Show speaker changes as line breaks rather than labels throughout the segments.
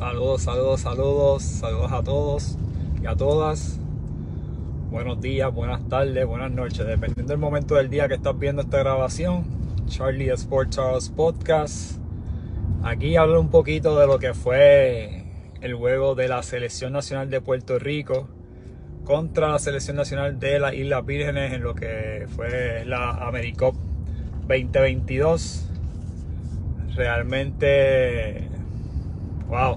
Saludos, saludos, saludos, saludos a todos y a todas. Buenos días, buenas tardes, buenas noches, dependiendo del momento del día que estás viendo esta grabación. Charlie Sports Charles Podcast. Aquí hablo un poquito de lo que fue el juego de la Selección Nacional de Puerto Rico contra la Selección Nacional de las Islas Vírgenes en lo que fue la AmeriCup 2022. Realmente, wow,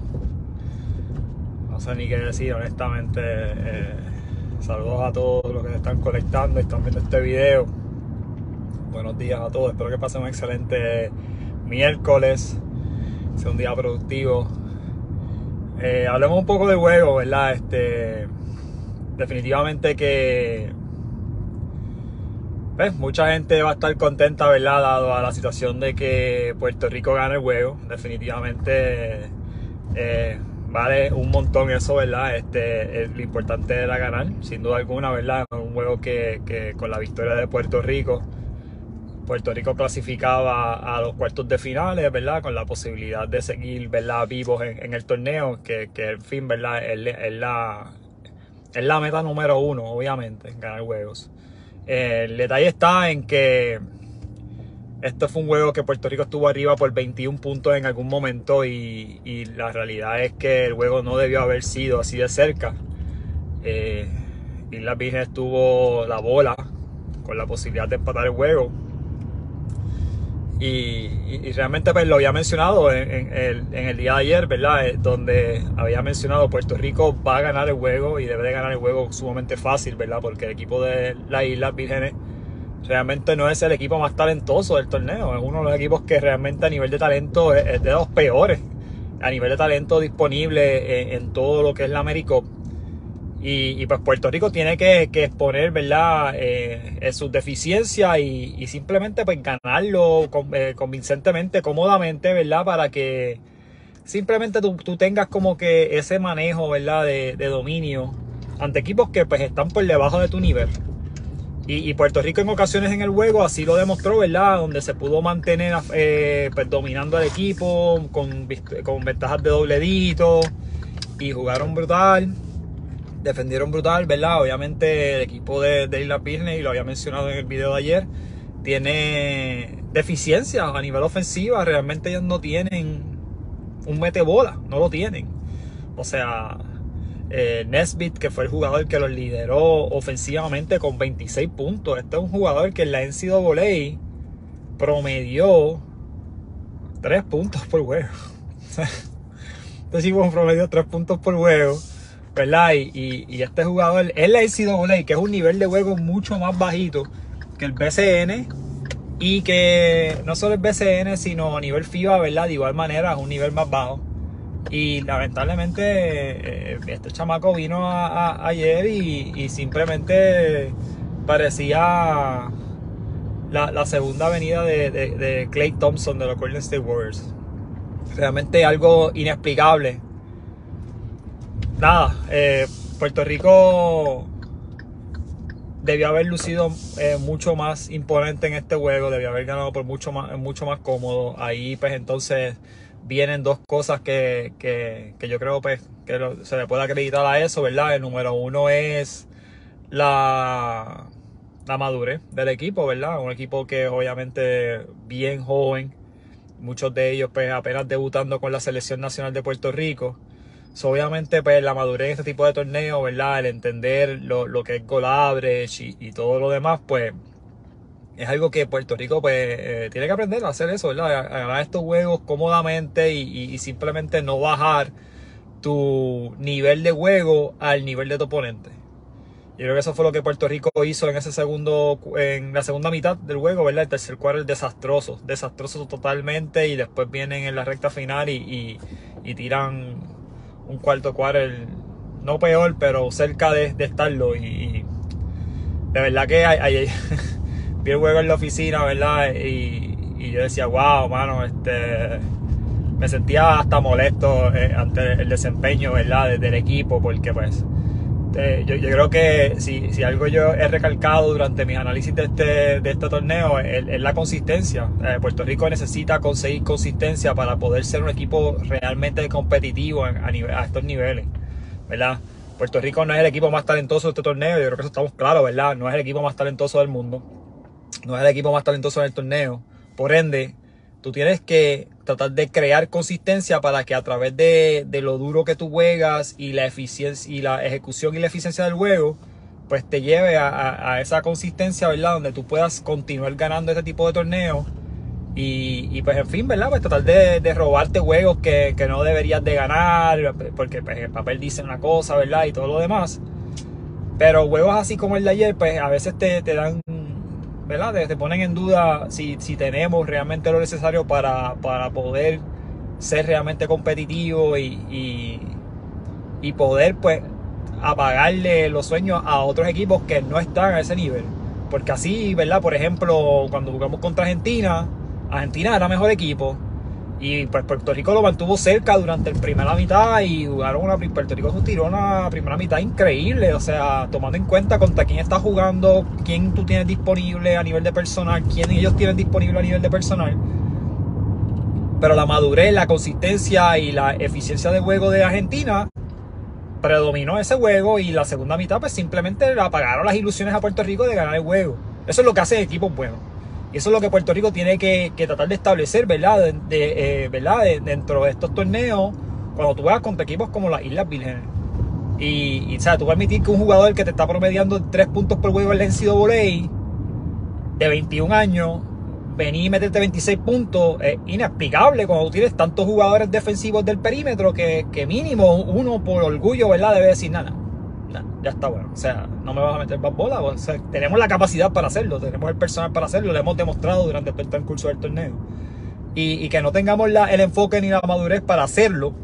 no sé ni qué decir, honestamente. Eh, saludos a todos los que se están conectando y están viendo este video. Buenos días a todos, espero que pasen un excelente miércoles, sea un día productivo. Eh, hablemos un poco de juego, ¿verdad? Este, definitivamente que pues, mucha gente va a estar contenta, ¿verdad? Dado a la situación de que Puerto Rico gane el juego. Definitivamente eh, vale un montón eso, ¿verdad? Este, lo importante era ganar, sin duda alguna, ¿verdad? Un juego que, que, con la victoria de Puerto Rico, Puerto Rico clasificaba a los cuartos de finales, ¿verdad? Con la posibilidad de seguir, ¿verdad? Vivos en, el torneo, que, que fin, ¿verdad? Es, la, la meta número uno, obviamente, ganar juegos. El detalle está en que esto fue un juego que Puerto Rico estuvo arriba por 21 puntos en algún momento y, la realidad es que el juego no debió haber sido así de cerca. Eh, Islas Vírgenes tuvo la bola con la posibilidad de empatar el juego. Y, realmente pues, lo había mencionado en, el, día de ayer, ¿verdad? Eh, donde había mencionado Puerto Rico va a ganar el juego y debe de ganar el juego sumamente fácil, ¿verdad? Porque el equipo de las Islas Vírgenes realmente no es el equipo más talentoso del torneo. Es uno de los equipos que realmente a nivel de talento es, de los peores. A nivel de talento disponible en, todo lo que es la América. Y, pues Puerto Rico tiene que, exponer, ¿verdad?, eh, sus deficiencias y, simplemente pues ganarlo eh, convincentemente, cómodamente, ¿verdad?, para que simplemente tú, tengas como que ese manejo, ¿verdad?, de, de dominio ante equipos que pues están por debajo de tu nivel. Y, Puerto Rico en ocasiones en el juego así lo demostró, ¿verdad? Donde se pudo mantener eh, pues, dominando al equipo con, ventajas de dobledito y jugaron brutal, defendieron brutal, ¿verdad? Obviamente el equipo de, de Isla y lo había mencionado en el video de ayer, tiene deficiencias a nivel ofensiva, realmente ellos no tienen un mete bola, no lo tienen. O sea, eh, Nesbitt, que fue el jugador que los lideró ofensivamente con 26 puntos. Este es un jugador que en la NCAA promedió 3 puntos por juego. este tipo promedió 3 puntos por juego. ¿Verdad? Y, y, este jugador en la NCAA, que es un nivel de juego mucho más bajito que el BCN. Y que no solo el BCN, sino a nivel FIBA, ¿verdad? De igual manera es un nivel más bajo. Y lamentablemente eh, este chamaco vino ayer y, simplemente parecía la, segunda venida de, Clay Thompson de los Golden State Warriors. Realmente algo inexplicable. Nada, eh, Puerto Rico debió haber lucido eh, mucho más imponente en este juego, debió haber ganado por mucho más, mucho más cómodo. Ahí pues entonces vienen dos cosas que, yo creo pues, que se le puede acreditar a eso, ¿verdad? El número uno es la, la madurez del equipo, ¿verdad? Un equipo que obviamente bien joven, muchos de ellos pues apenas debutando con la selección nacional de Puerto Rico. obviamente pues la madurez en este tipo de torneos, ¿verdad? El entender lo, lo que es goal average y todo lo demás, pues es algo que Puerto Rico pues eh, tiene que aprender a hacer eso, ¿verdad? A, ganar estos juegos cómodamente y, simplemente no bajar tu nivel de juego al nivel de tu oponente. Yo creo que eso fue lo que Puerto Rico hizo en ese segundo, en la segunda mitad del juego, ¿verdad? El tercer cuarto es desastroso, desastroso totalmente y después vienen en la recta final y, tiran un cuarto cuarto, no peor, pero cerca de, estarlo y, de verdad que hay vi el juego en la oficina, ¿verdad? Y, yo decía, wow, mano, este. Me sentía hasta molesto eh, ante el desempeño, ¿verdad? Del equipo, porque pues yo, creo que si, algo yo he recalcado durante mis análisis de este, de este torneo es, la consistencia. Eh, Puerto Rico necesita conseguir consistencia para poder ser un equipo realmente competitivo a, a estos niveles, ¿verdad? Puerto Rico no es el equipo más talentoso de este torneo, yo creo que eso estamos claros, ¿verdad? No es el equipo más talentoso del mundo, no es el equipo más talentoso del torneo. Por ende, tú tienes que tratar de crear consistencia para que a través de, lo duro que tú juegas y la eficiencia y la ejecución y la eficiencia del juego, pues te lleve a, esa consistencia, ¿verdad? Donde tú puedas continuar ganando este tipo de torneos. Y, pues en fin, ¿verdad? Pues tratar de, robarte juegos que, no deberías de ganar, porque pues, el papel dice una cosa, ¿verdad? Y todo lo demás. Pero juegos así como el de ayer, pues a veces te, te dan ¿verdad? Te, ponen en duda si, tenemos realmente lo necesario para, poder ser realmente competitivo y, y, poder pues apagarle los sueños a otros equipos que no están a ese nivel. Porque así, ¿verdad? Por ejemplo, cuando jugamos contra Argentina, Argentina era mejor equipo, y pues Puerto Rico lo mantuvo cerca durante la primera mitad y jugaron una. Puerto Rico tiró una primera mitad increíble. O sea, tomando en cuenta contra quién está jugando, quién tú tienes disponible a nivel de personal, quién ellos tienen disponible a nivel de personal. Pero la madurez, la consistencia y la eficiencia de juego de Argentina predominó ese juego y la segunda mitad pues simplemente apagaron las ilusiones a Puerto Rico de ganar el juego. Eso es lo que hace equipos buenos. Y eso es lo que Puerto Rico tiene que, tratar de establecer, ¿verdad? De, eh, ¿verdad? dentro de estos torneos, cuando tú vas contra equipos como las Islas Vírgenes. Y, y, o sea, tú vas a admitir que un jugador que te está promediando 3 puntos por juego en NCAA de 21 años, venir y meterte 26 puntos, es inexplicable cuando tienes tantos jugadores defensivos del perímetro que, que mínimo uno por orgullo, ¿verdad? Debe decir nada ya está bueno. O sea, no me vas a meter más bola. Tenemos la capacidad para hacerlo, tenemos el personal para hacerlo, lo hemos demostrado durante el transcurso del torneo. Y, que no tengamos el enfoque ni la madurez para hacerlo,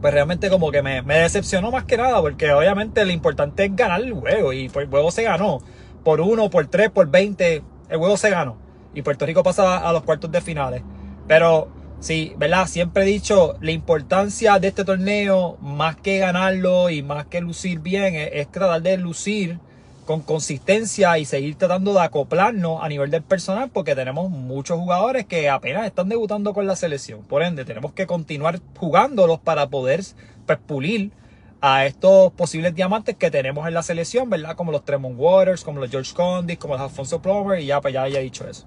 pues realmente como que me, decepcionó más que nada, porque obviamente lo importante es ganar el juego. Y pues el juego se ganó. Por uno, por tres, por veinte, el juego se ganó. Y Puerto Rico pasa a los cuartos de finales. Pero Sí, ¿verdad? Siempre he dicho la importancia de este torneo, más que ganarlo y más que lucir bien, es, tratar de lucir con consistencia y seguir tratando de acoplarnos a nivel del personal porque tenemos muchos jugadores que apenas están debutando con la selección. Por ende, tenemos que continuar jugándolos para poder pues, pulir a estos posibles diamantes que tenemos en la selección, ¿verdad? Como los Tremont Waters, como los George Condis, como los Alfonso Plomer y ya, pues ya haya dicho eso.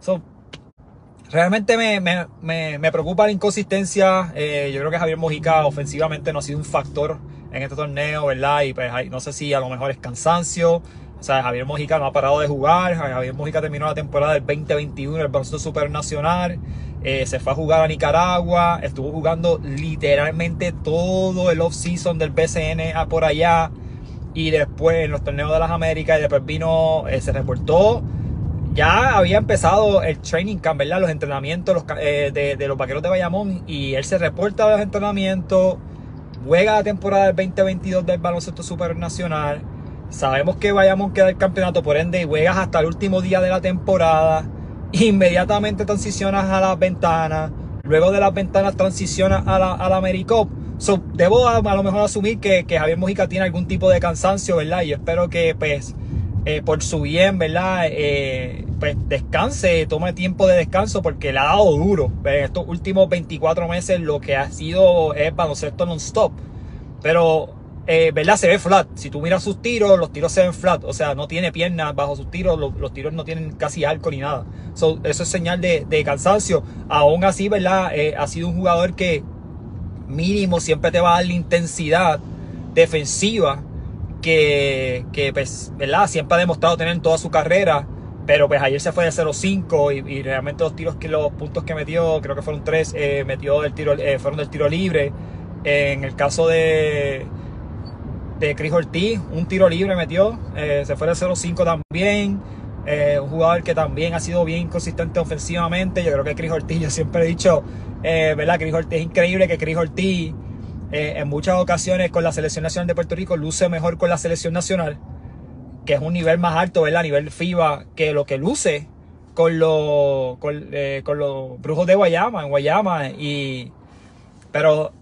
So, Realmente me, preocupa la inconsistencia. Eh, yo creo que Javier Mojica ofensivamente no ha sido un factor en este torneo, ¿verdad? Y pues no sé si a lo mejor es cansancio. O sea, Javier Mojica no ha parado de jugar. Javier Mojica terminó la temporada del 2021 en el baloncesto supernacional. Eh, se fue a jugar a Nicaragua. Estuvo jugando literalmente todo el off-season del BCN a por allá. Y después en los torneos de las Américas. Y después vino, eh, se reportó ya había empezado el training camp, ¿verdad? Los entrenamientos eh, de, los vaqueros de Bayamón y él se reporta a los entrenamientos, juega la temporada del 2022 del baloncesto supernacional. Sabemos que Bayamón queda el campeonato, por ende, juegas hasta el último día de la temporada. Inmediatamente transicionas a las ventanas. Luego de las ventanas transicionas a la, a la AmeriCup. debo a, lo mejor asumir que, que Javier Mojica tiene algún tipo de cansancio, ¿verdad? Y espero que, pues, eh, por su bien, ¿verdad? Eh, pues descanse, tome tiempo de descanso porque le ha dado duro. En estos últimos 24 meses lo que ha sido es baloncesto non-stop. Pero, eh, ¿verdad? Se ve flat. Si tú miras sus tiros, los tiros se ven flat. O sea, no tiene piernas bajo sus tiros, los, tiros no tienen casi arco ni nada. eso es señal de, de cansancio. Aún así, ¿verdad? ha sido un jugador que mínimo siempre te va a dar la intensidad defensiva que, que pues, ¿verdad? Siempre ha demostrado tener en toda su carrera. Pero pues ayer se fue de 0-5 y, realmente los tiros que los puntos que metió, creo que fueron tres, eh, metió del tiro, eh, fueron del tiro libre. en el caso de, de Chris Ortiz, un tiro libre metió, eh, se fue de 0-5 también. un jugador que también ha sido bien consistente ofensivamente. Yo creo que Chris Ortiz, yo siempre he dicho, ¿verdad? Chris Ortiz es increíble que Chris Ortiz eh, en muchas ocasiones con la Selección Nacional de Puerto Rico luce mejor con la Selección Nacional, que es un nivel más alto, ¿verdad? A nivel FIBA, que lo que luce con, los con, eh, los brujos de Guayama, en Guayama. Y, pero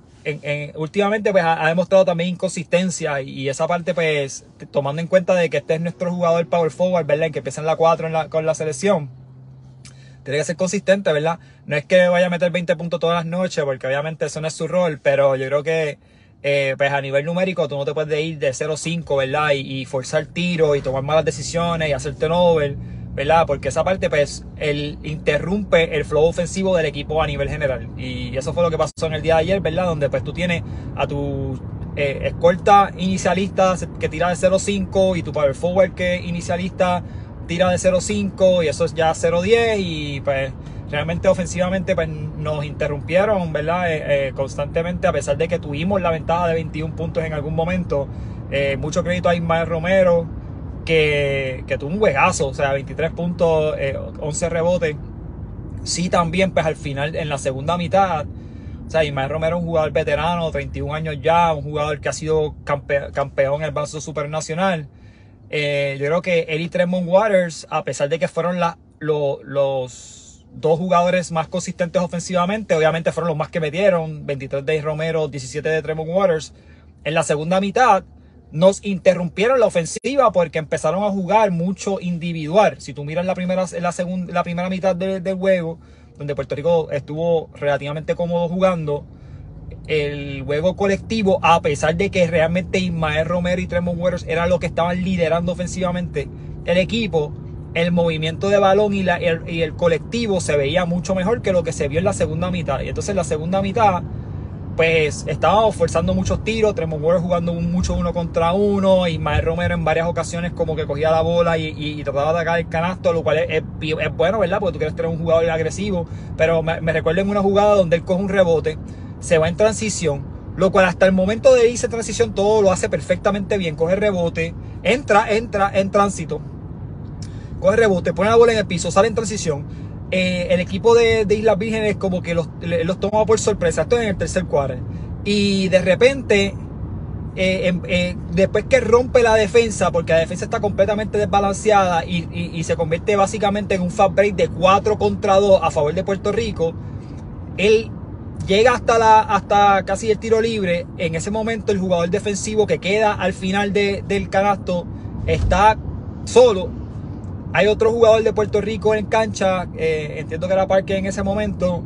últimamente pues ha, demostrado también inconsistencia y, esa parte pues tomando en cuenta de que este es nuestro jugador power forward, ¿verdad? En que empieza en la 4 con la selección. Tiene que ser consistente, ¿verdad? No es que vaya a meter 20 puntos todas las noches, porque obviamente eso no es su rol, pero yo creo que eh, pues a nivel numérico tú no te puedes ir de 0-5, ¿verdad? Y, forzar tiro y tomar malas decisiones y hacerte turnover ¿verdad? Porque esa parte, pues, él interrumpe el flow ofensivo del equipo a nivel general. Y eso fue lo que pasó en el día de ayer, ¿verdad? Donde, pues, tú tienes a tu eh, escolta inicialista que tira de 0-5 y tu power forward que inicialista tira de 0-5 y eso es ya 0-10 y, pues, realmente ofensivamente, pues, nos interrumpieron, ¿verdad? Eh, eh, constantemente, a pesar de que tuvimos la ventaja de 21 puntos en algún momento. mucho crédito a Ismael Romero que, que tuvo un juegazo, o sea, 23 puntos, 11 eh, rebotes. Sí, también, pues al final, en la segunda mitad, o sea, Ismael Romero es un jugador veterano, 31 años ya, un jugador que ha sido campeón en el baloncesto supernacional. Eh, yo creo que él y Tremont Waters, a pesar de que fueron los dos jugadores más consistentes ofensivamente, obviamente fueron los más que metieron, 23 de Romero, 17 de Tremont Waters. En la segunda mitad, nos interrumpieron la ofensiva porque empezaron a jugar mucho individual. Si tú miras la primera, la segunda, la primera mitad del juego, donde Puerto Rico estuvo relativamente cómodo jugando, el juego colectivo, a pesar de que realmente Ismael Romero y Tremont Waters eran los que estaban liderando ofensivamente el equipo, el movimiento de balón y, la, y el colectivo se veía mucho mejor que lo que se vio en la segunda mitad. Y entonces en la segunda mitad pues estábamos forzando muchos tiros, Tremont Waters jugando mucho uno contra uno, Ismael Romero en varias ocasiones como que cogía la bola y, trataba de atacar el canasto, lo cual es, bueno, ¿verdad? Porque tú quieres tener un jugador agresivo, pero me, recuerdo en una jugada donde él coge un rebote, se va en transición, lo cual hasta el momento de irse transición todo lo hace perfectamente bien, coge rebote, entra, entra en tránsito, coge rebote, pone la bola en el piso, sale en transición, eh, el equipo de, Islas Vírgenes como que los, los toma por sorpresa. Esto en el tercer cuarto. Y de repente, eh, em, eh, después que rompe la defensa, porque la defensa está completamente desbalanceada y, se convierte básicamente en un fast break de 4 contra 2 a favor de Puerto Rico, él llega hasta, la, hasta casi el tiro libre. En ese momento el jugador defensivo que queda al final del canasto está solo hay otro jugador de Puerto Rico en cancha, eh, entiendo que era Parker en ese momento,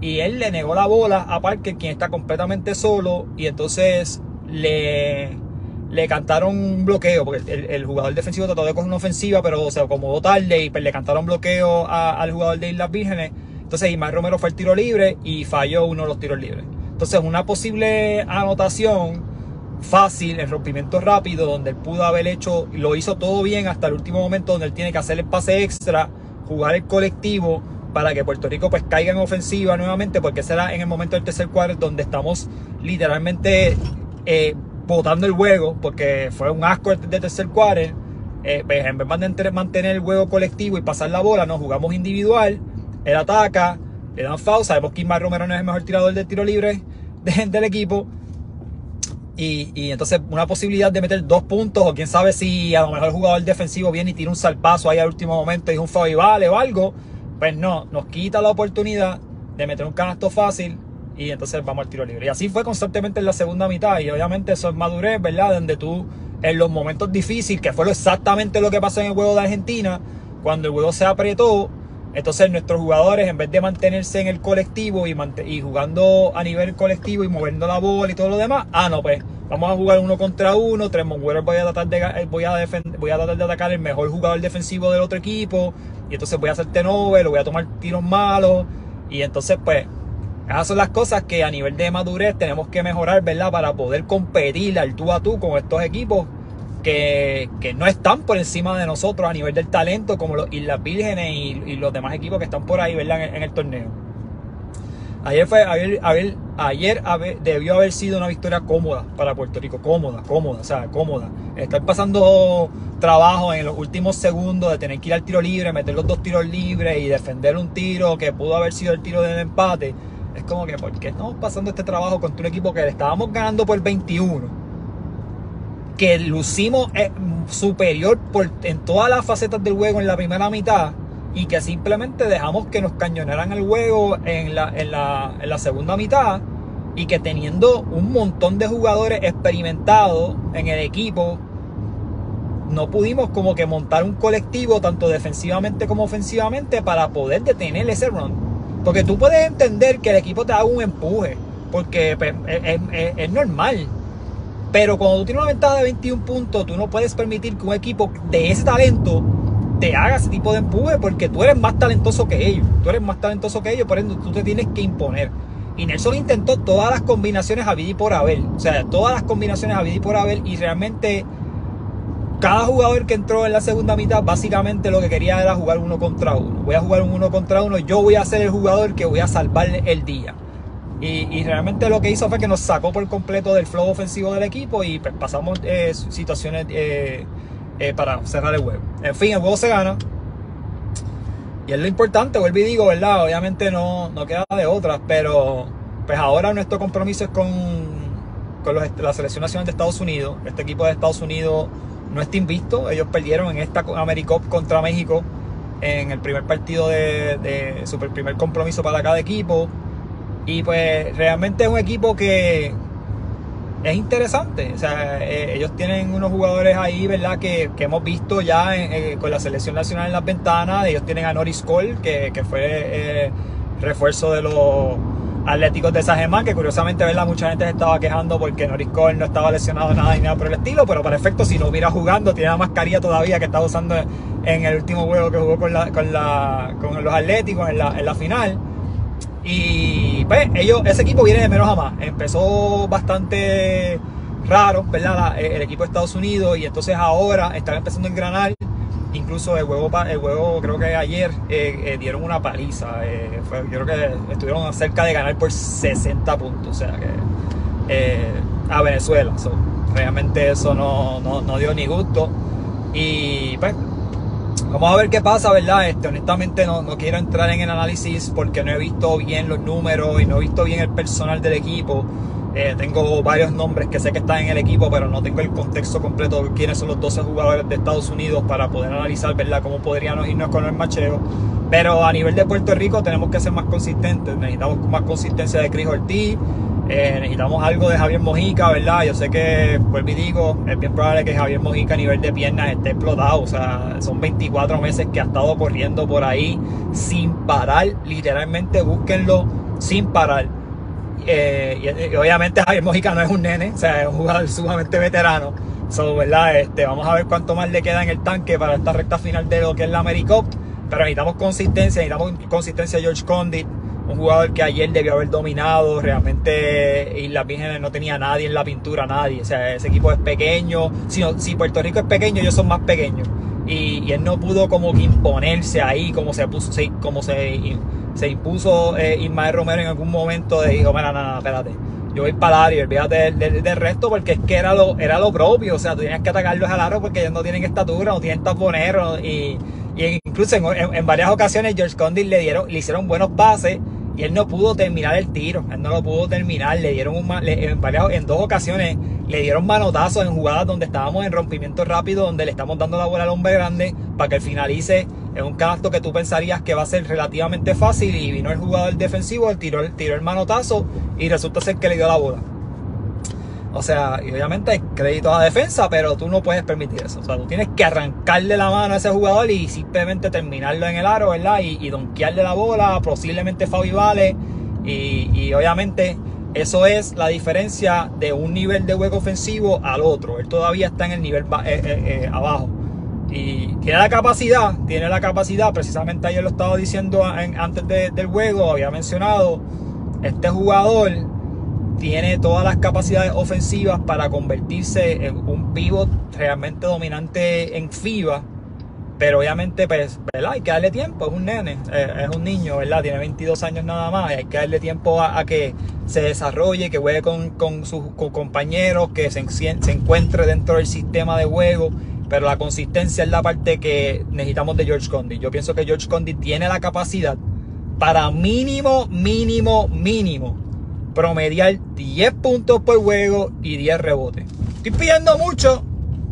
y él le negó la bola a Parker, quien está completamente solo, y entonces le, le cantaron un bloqueo, porque el, jugador defensivo trató de coger una ofensiva, pero se acomodó tarde y pues, le cantaron bloqueo al jugador de Islas Vírgenes. Entonces Ismael Romero fue el tiro libre y falló uno de los tiros libres. Entonces una posible anotación fácil, el rompimiento rápido, donde él pudo haber hecho, lo hizo todo bien hasta el último momento donde él tiene que hacer el pase extra, jugar el colectivo para que Puerto Rico pues caiga en ofensiva nuevamente, porque será en el momento del tercer cuarto donde estamos literalmente eh, botando el juego, porque fue un asco de tercer cuarto. Eh, pues, en vez de mantener el juego colectivo y pasar la bola, nos jugamos individual, él ataca, le dan foul, sabemos que Ismael Romero no es el mejor tirador del tiro libre del equipo, y, entonces una posibilidad de meter dos puntos, o quién sabe si a lo mejor el jugador defensivo viene y tira un salpazo ahí al último momento y es un foul y vale o algo, pues no, nos quita la oportunidad de meter un canasto fácil y entonces vamos al tiro libre. Y así fue constantemente en la segunda mitad y obviamente eso es madurez, ¿verdad? Donde tú en los momentos difíciles, que fue exactamente lo que pasó en el juego de Argentina, cuando el juego se apretó, entonces nuestros jugadores, en vez de mantenerse en el colectivo y, y jugando a nivel colectivo y moviendo la bola y todo lo demás, ah, no, pues vamos a jugar uno contra uno. Tremont Waters voy a tratar de eh, voy a voy a tratar de atacar el mejor jugador defensivo del otro equipo. Y entonces voy a hacer tenover, voy a tomar tiros malos. Y entonces, pues, esas son las cosas que a nivel de madurez tenemos que mejorar, ¿verdad? Para poder competir al tú a tú con estos equipos que, no están por encima de nosotros a nivel del talento, como los Islas Vírgenes y, los demás equipos que están por ahí, ¿verdad? En, el torneo. Ayer fue, ayer, ayer, debió haber sido una victoria cómoda para Puerto Rico, cómoda, cómoda, o sea, cómoda. Estar pasando trabajo en los últimos segundos de tener que ir al tiro libre, meter los dos tiros libres y defender un tiro que pudo haber sido el tiro del empate. Es como que, ¿por qué estamos pasando este trabajo contra un equipo que le estábamos ganando por 21? Que lucimos eh, superior por, en todas las facetas del juego en la primera mitad y que simplemente dejamos que nos cañonaran el juego en la, en la, en la segunda mitad y que teniendo un montón de jugadores experimentados en el equipo, no pudimos como que montar un colectivo tanto defensivamente como ofensivamente para poder detener ese run. Porque tú puedes entender que el equipo te haga un empuje, porque pues, es, normal. Pero cuando tú tienes una ventaja de 21 puntos, tú no puedes permitir que un equipo de ese talento te haga ese tipo de empuje, porque tú eres más talentoso que ellos. Tú eres más talentoso que ellos, por ende tú te tienes que imponer. Y Nelson intentó todas las combinaciones a y por haber. O sea, todas las combinaciones a y por haber. Y realmente cada jugador que entró en la segunda mitad básicamente lo que quería era jugar uno contra uno. Voy a jugar un uno contra uno, yo voy a ser el jugador que voy a salvar el día. Y, realmente lo que hizo fue que nos sacó por completo del flow ofensivo del equipo y pues, pasamos eh, situaciones eh, eh, para cerrar el juego. En fin, el juego se gana. Y es lo importante, vuelvo y digo, ¿verdad? Obviamente no, no queda de otras, pero pues ahora nuestro compromiso es con, con la selección nacional de Estados Unidos. Este equipo de Estados Unidos no está invicto. Ellos perdieron en esta AmeriCup contra México en el primer partido de, de su primer compromiso para cada equipo. Y pues realmente es un equipo que es interesante. O sea, eh, ellos tienen unos jugadores ahí, ¿verdad? Que, hemos visto ya con la selección nacional en las ventanas. Ellos tienen a Norris Cole, que, fue eh, refuerzo de los Atléticos de Sajemán, que curiosamente, ¿verdad? Mucha gente se estaba quejando porque Norris Cole no estaba lesionado nada ni nada por el estilo, pero para efecto, si no hubiera jugando, tiene la mascarilla todavía que estaba usando en el último juego que jugó con, la, con, la, con los Atléticos en la, en la final. Y pues ellos, ese equipo viene de menos a más. Empezó bastante raro, ¿verdad? El equipo de Estados Unidos y entonces ahora están empezando a engranar Incluso el juego, el juego creo que ayer eh, eh, dieron una paliza. Eh, yo creo que estuvieron cerca de ganar por 60 puntos. O sea que a Venezuela. realmente eso no, no, dio ni gusto. Y pues Vamos a ver qué pasa, ¿verdad? Este, honestamente no, no, quiero entrar en el análisis porque no he visto bien los números y no he visto bien el personal del equipo. Eh, tengo varios nombres que sé que están en el equipo, pero no tengo el contexto completo de quiénes son los 12 jugadores de Estados Unidos para poder analizar ¿verdad? cómo podríamos irnos con el macheo. Pero a nivel de Puerto Rico tenemos que ser más consistentes. Necesitamos más consistencia de Cris Ortiz. Eh, necesitamos algo de Javier Mojica, ¿verdad? Yo sé que, vuelvo y digo, es bien probable que Javier Mojica a nivel de piernas esté explotado. O sea, son 24 meses que ha estado corriendo por ahí sin parar. Literalmente búsquenlo sin parar eh, y, obviamente Javier Mojica no es un nene, o sea, es un jugador sumamente veterano. So, ¿verdad? Este, vamos a ver cuánto más le queda en el tanque para esta recta final de lo que es la AmeriCup. Pero necesitamos consistencia, necesitamos consistencia George Condit, un jugador que ayer debió haber dominado. Realmente Islas Vírgenes no tenía nadie en la pintura, nadie. O sea, ese equipo es pequeño. Si, si Puerto Rico es pequeño, ellos son más pequeños. Y, él no pudo como que imponerse ahí, como se puso, como se se impuso eh, Ismael Romero en algún momento de dijo, mira, no, espérate, yo voy para el olvídate del, resto porque es que era lo, era lo propio, o sea, tú tienes que atacarlos al aro porque ellos no tienen estatura, no tienen taponero y, y incluso en, varias ocasiones George Condit le dieron, le hicieron buenos pases y él no pudo terminar el tiro, él no lo pudo terminar, le dieron un, en, varias, dos ocasiones le dieron manotazos en jugadas donde estábamos en rompimiento rápido, donde le estamos dando la bola al hombre grande para que él finalice en un canasto que tú pensarías que va a ser relativamente fácil y vino el jugador defensivo, él tiró, tiró el manotazo y resulta ser que le dio la bola. O sea, y obviamente crédito a defensa, pero tú no puedes permitir eso. O sea, tú tienes que arrancarle la mano a ese jugador y simplemente terminarlo en el aro, ¿verdad? Y, y donkearle la bola, posiblemente Fabi Vale. Y, y, obviamente eso es la diferencia de un nivel de juego ofensivo al otro. Él todavía está en el nivel eh, eh, eh, abajo. Y tiene la capacidad, tiene la capacidad, precisamente ayer lo estaba diciendo antes del juego, había mencionado, este jugador tiene todas las capacidades ofensivas para convertirse en un pivot realmente dominante en FIBA. Pero obviamente, pues, ¿verdad? Hay que darle tiempo, es un nene, es un niño, ¿verdad? Tiene 22 años nada más, hay que darle tiempo a, que se desarrolle, que juegue con, sus compañeros, que se, se encuentre dentro del sistema de juego. Pero la consistencia es la parte que necesitamos de George Condit. Yo pienso que George Condit tiene la capacidad para mínimo, mínimo, mínimo promediar 10 puntos por juego y 10 rebotes. Estoy pidiendo mucho,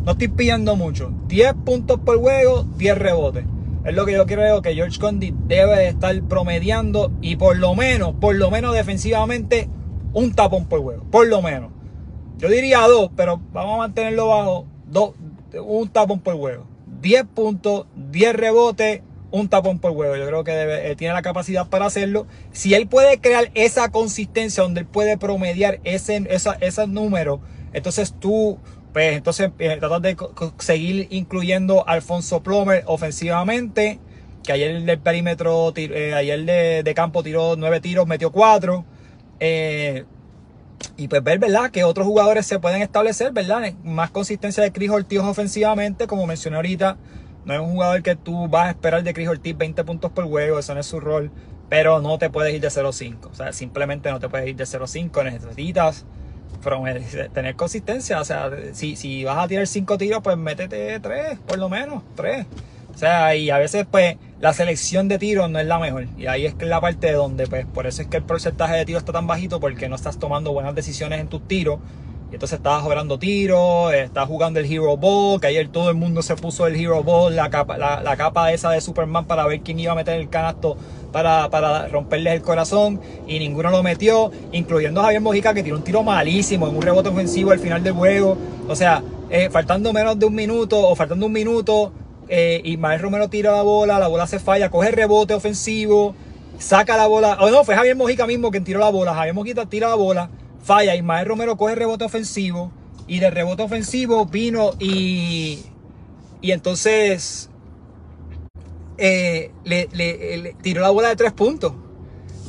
no estoy pidiendo mucho. 10 puntos por juego, 10 rebotes. Es lo que yo creo que George Condit debe de estar promediando y por lo menos, por lo menos defensivamente, un tapón por juego, por lo menos. Yo diría dos, pero vamos a mantenerlo bajo. Dos, un tapón por juego. 10 puntos, 10 rebotes, un tapón por juego. Yo creo que debe, eh, tiene la capacidad para hacerlo. Si él puede crear esa consistencia donde él puede promediar ese, esa, esos números, entonces tú, pues entonces eh, tratas de seguir incluyendo a Alfonso Plomer ofensivamente, que ayer del perímetro, eh, ayer de, de, campo tiró nueve tiros, metió cuatro. y pues ver, ¿verdad? Que otros jugadores se pueden establecer, ¿verdad? Más consistencia de Chris Ortiz ofensivamente, como mencioné ahorita. No es un jugador que tú vas a esperar de Chris Ortiz 20 puntos por juego, eso no es su rol. Pero no te puedes ir de 0-5. O sea, simplemente no te puedes ir de 0-5. Necesitas tener consistencia. O sea, si, si vas a tirar 5 tiros, pues métete 3, por lo menos, 3. O sea, y a veces, pues, la selección de tiros no es la mejor. Y ahí es que la parte donde, pues, por eso es que el porcentaje de tiros está tan bajito, porque no estás tomando buenas decisiones en tus tiros entonces estaba jugando tiros, estaba jugando el Hero Ball, que ayer todo el mundo se puso el Hero Ball, la capa, la, capa esa de Superman para ver quién iba a meter el canasto para, para romperles el corazón. Y ninguno lo metió, incluyendo Javier Mojica, que tiró un tiro malísimo en un rebote ofensivo al final del juego. O sea, eh, faltando menos de un minuto o faltando un minuto, eh, Maestro Romero tira la bola, la bola se falla, coge el rebote ofensivo, saca la bola. O no, fue Javier Mojica mismo quien tiró la bola. Javier Mojica tira la bola falla. Ismael Romero coge rebote ofensivo. Y de rebote ofensivo vino y. Y entonces. Eh, le, tiró la bola de tres puntos.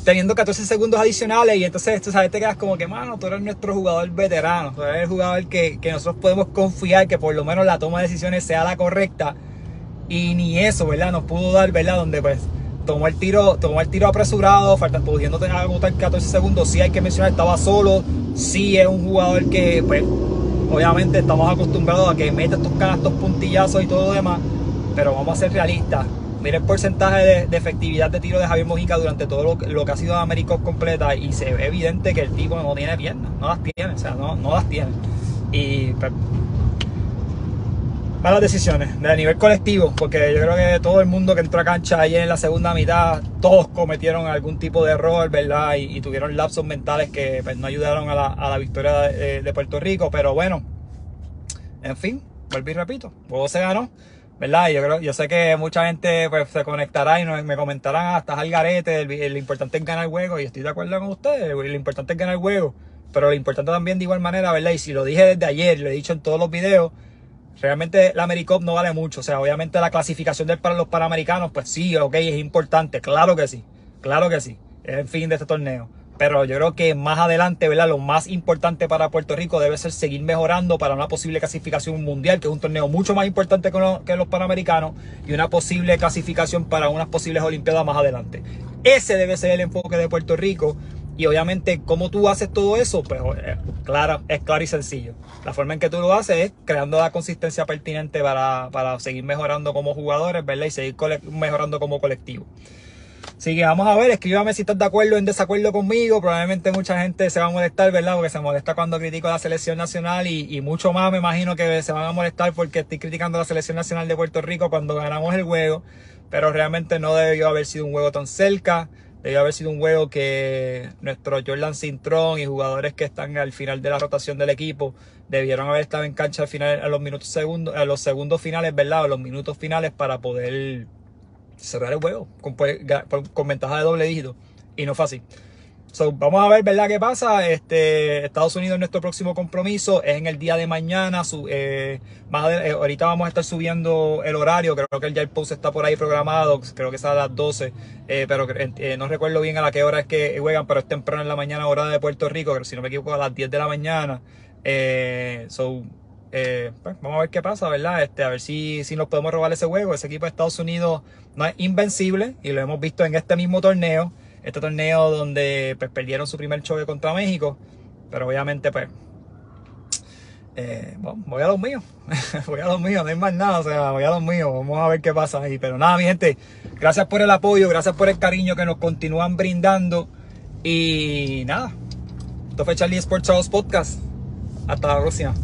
Teniendo 14 segundos adicionales. Y entonces tú sabes, te quedas como que, mano, tú eres nuestro jugador veterano. Tú eres el jugador que, que nosotros podemos confiar que por lo menos la toma de decisiones sea la correcta. Y ni eso, ¿verdad? Nos pudo dar, ¿verdad? Donde pues tomó el tiro, tomó el tiro apresurado, faltando pudiendo agotar 14 segundos. Sí hay que mencionar, estaba solo. Sí es un jugador que, pues, obviamente estamos acostumbrados a que meta estos canastos puntillazos y todo lo demás. Pero vamos a ser realistas. Mira el porcentaje de, efectividad de tiro de Javier Mojica durante todo lo, que ha sido América completa y se ve evidente que el tipo no tiene piernas, no las tiene, o sea, no, no las tiene. Y pues, malas decisiones de nivel colectivo, porque yo creo que todo el mundo que entró a cancha ayer en la segunda mitad, todos cometieron algún tipo de error, ¿verdad? Y, tuvieron lapsos mentales que pues, no ayudaron a la, victoria de, Puerto Rico, pero bueno, en fin, vuelvo y repito, juego se ganó. ¿verdad? Yo creo, yo sé que mucha gente pues, se conectará y me comentarán hasta al garete, lo importante es ganar el juego, y estoy de acuerdo con ustedes, lo importante es ganar el juego, pero lo importante también de igual manera, ¿verdad? Y si lo dije desde ayer, lo he dicho en todos los videos, Realmente la AmeriCup no vale mucho. O sea, obviamente la clasificación de los Panamericanos, pues sí, ok, es importante. Claro que sí. Claro que sí. Es el fin de este torneo. Pero yo creo que más adelante, ¿verdad? Lo más importante para Puerto Rico debe ser seguir mejorando para una posible clasificación mundial, que es un torneo mucho más importante que, los Panamericanos, y una posible clasificación para unas posibles Olimpiadas más adelante. Ese debe ser el enfoque de Puerto Rico y obviamente, ¿cómo tú haces todo eso? Pues eh, claro, es claro y sencillo. La forma en que tú lo haces es creando la consistencia pertinente para, seguir mejorando como jugadores, ¿verdad? Y seguir mejorando como colectivo. Así que vamos a ver, escríbame si estás de acuerdo o en desacuerdo conmigo. Probablemente mucha gente se va a molestar, ¿verdad? Porque se molesta cuando critico la selección nacional y, y mucho más me imagino que se van a molestar porque estoy criticando la selección nacional de Puerto Rico cuando ganamos el juego. Pero realmente no debió haber sido un juego tan cerca. Debió haber sido un juego que nuestro Jordan Cintrón y jugadores que están al final de la rotación del equipo debieron haber estado en cancha al final, a los minutos segundos, a los segundos finales, ¿verdad? A los minutos finales para poder cerrar el juego con, pues, con ventaja de doble dígito. Y no fue así vamos a ver, ¿verdad? ¿Qué pasa? Este, Estados Unidos, nuestro próximo compromiso es en el día de mañana. Eh, eh, ahorita vamos a estar subiendo el horario. Creo que ya el post está por ahí programado. Creo que es a las 12. Eh, pero no recuerdo bien a la qué hora es que juegan, pero es temprano en la mañana, hora de Puerto Rico. Pero si no me equivoco, a las 10 de la mañana. so, pues, vamos a ver qué pasa, ¿verdad? Este, a ver si, si nos podemos robar ese juego. Ese equipo de Estados Unidos no es invencible y lo hemos visto en este mismo torneo este torneo donde pues, perdieron su primer choque contra México. Pero obviamente, pues, eh, voy a los míos. voy a los míos, no hay más nada. O sea, voy a los míos. Vamos a ver qué pasa ahí. Pero nada, mi gente, gracias por el apoyo, gracias por el cariño que nos continúan brindando. Y nada, esto fue Charlie Sports Podcast. Hasta la próxima.